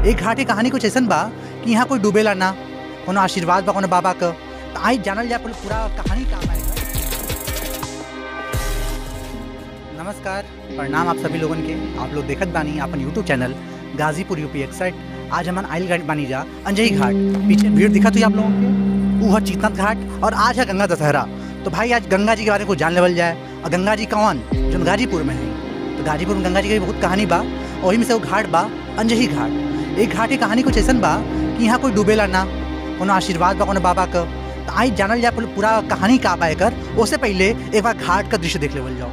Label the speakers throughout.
Speaker 1: एक घाट की कहानी कुछ ऐसा बा कि यहाँ कोई डूबेला ना, कोनो आशीर्वाद बा बाबा का तो आई जानल जाए पूरा कहानी का। नमस्कार, प्रणाम आप सभी लोगन के। आप लोग देखत बानी अपन YouTube channel Ghazipur UP excite आज हमन आइल घाट बानी जा अंजही घाट। पीछे भीड़ दिखत हुई आप लोगों के। वो है चीतनाथ घाट और आज है गंगा दशहरा। तो भाई, आज गंगा जी के बारे में कुछ जान लेवल जाए और गंगा जी कौन? जो गाजीपुर में है। तो गाजीपुर में गंगा जी की बहुत कहानी बा। वही में से वो घाट बा अंजही घाट। एक घाट की कहानी कुछ ऐसा बा कि यहाँ कोई डूबेला ना को आशीर्वाद बा कोनो बाबा का। तो आई जानल जाए पूरा कहानी का बा एकर उससे पहले एक बार घाट का दृश्य देख लेवल जाओ।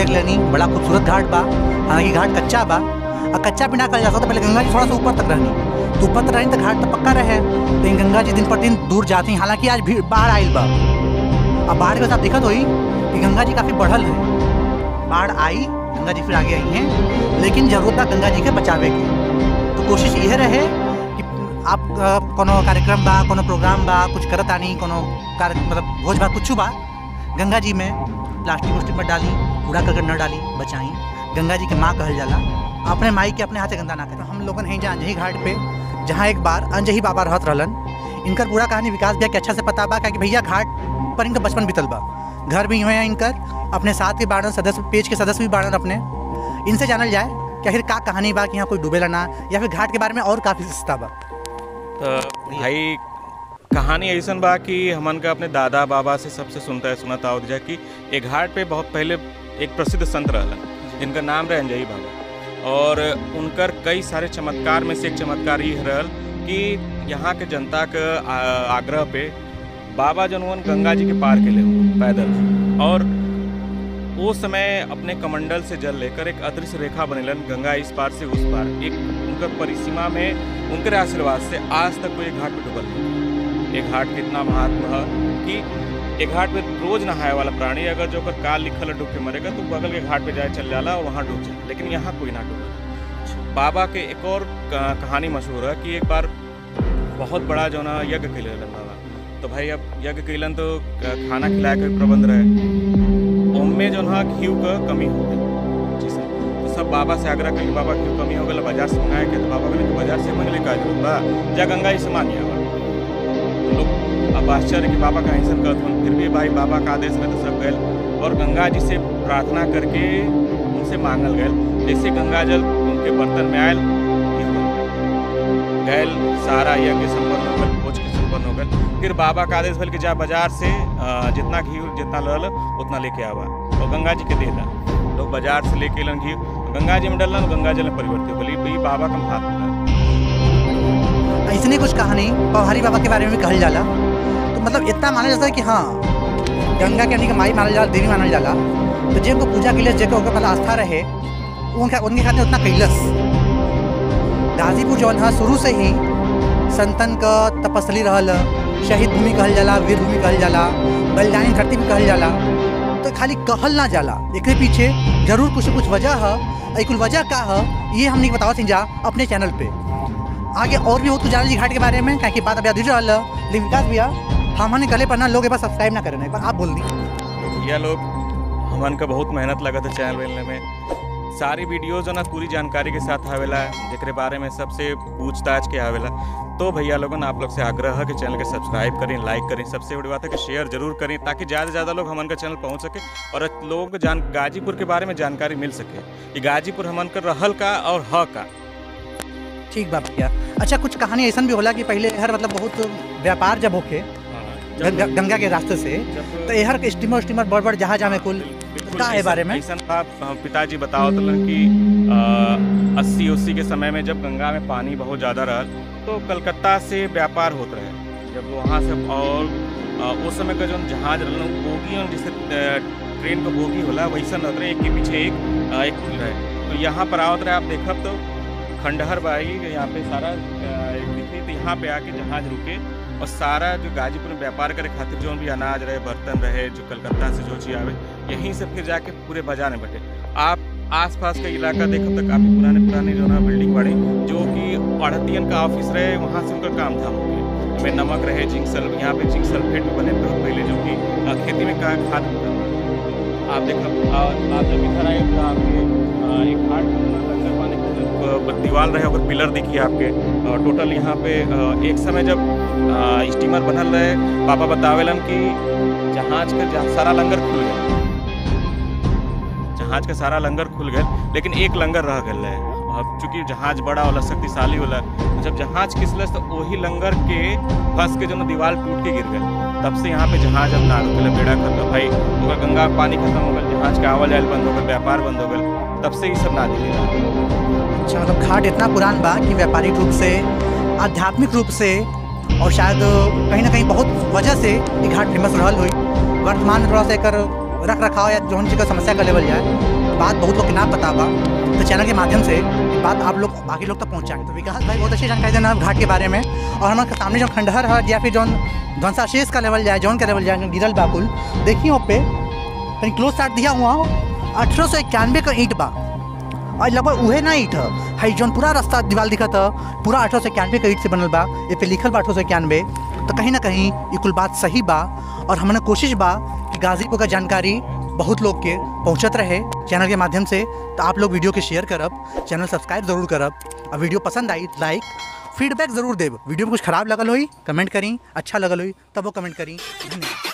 Speaker 1: देख लेनी बड़ा खूबसूरत घाट बा। हालाँकि घाट कच्चा बा। और कच्चा भी ना कर जा पहले गंगा जी थोड़ा सा ऊपर तक रहनी। तो ऊपर तक रहनी तो घाट तो पक्का रहे। लेकिन गंगा जी दिन पर दिन दूर जाती हालाँकि आज भीड़ बाढ़ आयल बा। अब बाढ़ के साथ दिक्कत हुई कि गंगा जी काफ़ी बढ़ल है बाढ़ आई, गंगा जी फिर आगे आई हैं। लेकिन ज़रूरत बा गंगा जी के बचावे की। तो कोशिश यह रहे कि आप कोनो कार्यक्रम बा, कोनो प्रोग्राम बा, कुछ करत आनी कोनो कार्य मतलब भोज भात कुछ बा, गंगा जी में प्लास्टिक उस्टिक में डाली। कूड़ा करकट न डाली बचाई। गंगा जी के माँ कहल जाला अपने माई के अपने हाथे गंदा ना करें। हम लोगन हैं जहाँ अंजही घाट पे जहाँ एक बार अंजही बाबा रहत रहलन। इनकर पूरा कहानी विकास भैया के अच्छा से पता बा क्या भैया घाट पर इनका बचपन बीतल बा। घर भी हुए हैं इनकर अपने साथ के बारह सदस्य पेज के सदस्य भी बारह अपने। इनसे जानल जाए कि आखिर का कहानी बा कि यहाँ कोई डूबेला ना या फिर घाट के बारे में और काफ़ी सस्ता बा।
Speaker 2: तो भाई कहानी ऐसा बा कि हमन का अपने दादा बाबा से सबसे सुनता है सुनाता आवत जाए कि एक घाट पे बहुत पहले एक प्रसिद्ध संत रहलन जिनका नाम रहे अंजयी बाबा। और उनकर कई सारे चमत्कार में से एक चमत्कार ये रहल कि यहाँ के जनता के आग्रह पे बाबा जनवन गंगा जी के पार के ले पैदल। और वो समय अपने कमंडल से जल लेकर एक अदृश्य रेखा बनेलन गंगा इस पार से उस पार। एक उनकर परिसीमा में उनके आशीर्वाद से आज तक कोई घाट पे डूबल नहीं। एक घाट कितना महात्मा है कि एक घाट पे रोज नहाए वाला प्राणी, अगर जो ओकर काल लिखल है डूब के मरेगा तो बगल के घाट पे जाए चल जाला और वहाँ डूब जाए। लेकिन यहाँ कोई ना डूबे। बाबा के एक और कहानी मशहूर है कि एक बार बहुत बड़ा जो ना यज्ञ कैलन बाबा तो भाई अब यज्ञ कैलन तो खाना खिलाए के प्रबंध रहे। उनमें जो ना घी का कमी हो गई। जी तो सब बाबा से आग्रह करी बाबा घी कमी हो गई बाज़ार से मंगाए के तो बाबा बोले बाज़ार से मंगले का ज़रूरत बा। जा गंगा जी से मांगिया। बा लोग अब आश्चर्य कि बाबा का कहत हन फिर भी भाई बाबा का आदेश में तो सब गए। और गंगा जी से प्रार्थना करके उनसे मांगल गए। जैसे गंगा जल उनके बर्तन में आयल गैल, सारा यज्ञ संपन्न हो गल भोज के संपन्न हो गल फिर बाबा का आदेश भल कि जा बाज़ार से जितना घी, जितना लल, उतना लेके आवा। और गंगा जी के दे दा। लोग बाज़ार से लेके अलन घी गंगा जी में डलन गंगा जल में परिवर्तित बोली, भाई, बाबा का महात्मा है।
Speaker 1: ऐसने कुछ कहानी पहाड़ी बाबा के बारे में कहल जाला तो मतलब इतना माना जाता है कि हाँ गंगा के के माई माना जाला देवी मानल जाला। तो जिनको पूजा कैलस जेको ओकर मतलब आस्था रहे, उनका, उनके खातिर उतना कैलस गाजीपुर जौन है शुरू से ही संतन का तपस्थली रहल, शहीद भूमि कहल जाला, वीर भूमि कहल जाला, बलिदानी धरती भी कहल जाला। तो खाली कहल ना जाला एक पीछे ज़रूर कुछ कुछ वजह है। कुल वजह का है, ये हमने बताओ थी जा अपने चैनल पे। आगे और भी बहुत कुछ जानल जी घाट के बारे में क्या बात अभी अधूरी रहल। लेकिन विकास भैया हमने गले पर ना लोग एक बार सब्सक्राइब ना करें एक बार आप बोल दी
Speaker 2: भैया लोग हमन का बहुत मेहनत लगा था चैनल बनने में। सारी वीडियो जो ना पूरी जानकारी के साथ आवेला जेकरे बारे में सबसे पूछताछ के आवेला। तो भैया लोगन आप लोग से आग्रह है कि चैनल के सब्सक्राइब करें लाइक करें। सबसे बड़ी बात है कि शेयर ज़रूर करें ताकि ज़्यादा से ज़्यादा लोग हमन का चैनल पहुँच सके और लोगों को जान गाजीपुर के बारे में जानकारी मिल सके। कि गाजीपुर हमन का रहल का और ह का।
Speaker 1: ठीक बा भैया। अच्छा कुछ कहानी ऐसा भी होला कि पहले हर मतलब बहुत व्यापार जब होके गंगा, के रास्ते से। तो एहर के स्टीमर स्टीमर बड़ बड़ जहाज़ में कुल। का है बारे में?
Speaker 2: पिताजी बताओ तो कि अस्सी अस्सी के समय में जब गंगा में पानी बहुत ज़्यादा रहल तो कलकत्ता से व्यापार होत रहे। जब वहाँ से और उस समय का जो जहाज़ रहल बोगी और जैसे ट्रेन का बोगी होला वैसा रहत रहे एक के पीछे एक एक रहे तो यहाँ पर आवत रहे आप देखब तो खंडहर बाई यहाँ पे सारा एक दिखी तो यहाँ पे आके जहाज़ रुके। और सारा जो गाजीपुर में व्यापार करे खातिर जो भी अनाज रहे बर्तन रहे जो कलकत्ता से जो चीज़ आवे यहीं से फिर जाके पूरे बाज़ार में बैठे आप आसपास का इलाका देखो तो काफ़ी पुराने पुराने जो ना बिल्डिंग बड़ी जो कि अड़तियन का ऑफ़िस रहे वहाँ से उनका काम धाम हो गया हमें नमक रहे जिंक सल यहाँ पे जिंक सल्फेट भी बने बहुत पहले जो कि खेती में का खाद आप देखो आप जब इधर आए तो आपके एक अ, दीवार रहे ओकर पिलर दिखिए आपके। टोटल यहाँ पे एक समय जब स्टीमर बनल रहे, पापा बतावेलन कि जहाज़ के सारा लंगर खुल गया। जहाज़ का सारा लंगर खुल गया लेकिन एक लंगर रह है अब चूँकि जहाज़ बड़ा होला, शक्तिशाली होला, जब जहाज़ खिसलस तो वही लंगर के फंस के जो दीवार टूट के गिर गए। तब से यहाँ पे जहाज़ अब ना रुकल बेड़ा खत्म। भाई गंगा पानी खत्म हो गया, जहाज़ के आवल बंद हो गया व्यापार बंद हो गया तब से ये सब ना
Speaker 1: अच्छा मतलब घाट इतना पुरान बा कि व्यापारिक रूप से, आध्यात्मिक रूप से, और शायद कहीं ना कहीं बहुत वजह से ये घाट फ़ेमस रहल हुई। वर्तमान में थोड़ा सा एकर रख रखाव या जौन चीज़ का समस्या का लेवल जाए बात बहुत लोग के ना पता बा। तो चैनल के माध्यम से बात आप लोग, बाकी लोग तक पहुँचाएँ। तो विकास भाई, बहुत अच्छी जानकारी देना घाट के बारे में। और हमारे सामने जो खंडहर है या फिर जौन ध्वंसाशेष का लेवल जाए जौन का लेवल जाए गिरल बाकुल देखिए वहाँ पे क्लोज स्टार्ट दिया हुआ अठारह सौ इक्यानवे का ईंट बा। और लगभग उहे ना ईट है। जौन पूरा रास्ता दीवार दिखत ह। पूरा अठारह सौ इक्यानवे का ईट से बनल बा। ये पे लिखल बा अठारह सौ इक्यानवे। तो कहीं ना कहीं ये कुल बात सही बा। और हमने कोशिश बा कि गाजीपुर का जानकारी बहुत लोग के पहुँचत रहे चैनल के माध्यम से। तो आप लोग वीडियो के शेयर करब, चैनल सब्सक्राइब ज़रूर करब। और वीडियो पसंद आई, लाइक, फीडबैक ज़रूर देव वीडियो में कुछ खराब लगल हुई, कमेंट करी अच्छा लगल हुई, तब वो कमेंट करी। धन्यवाद।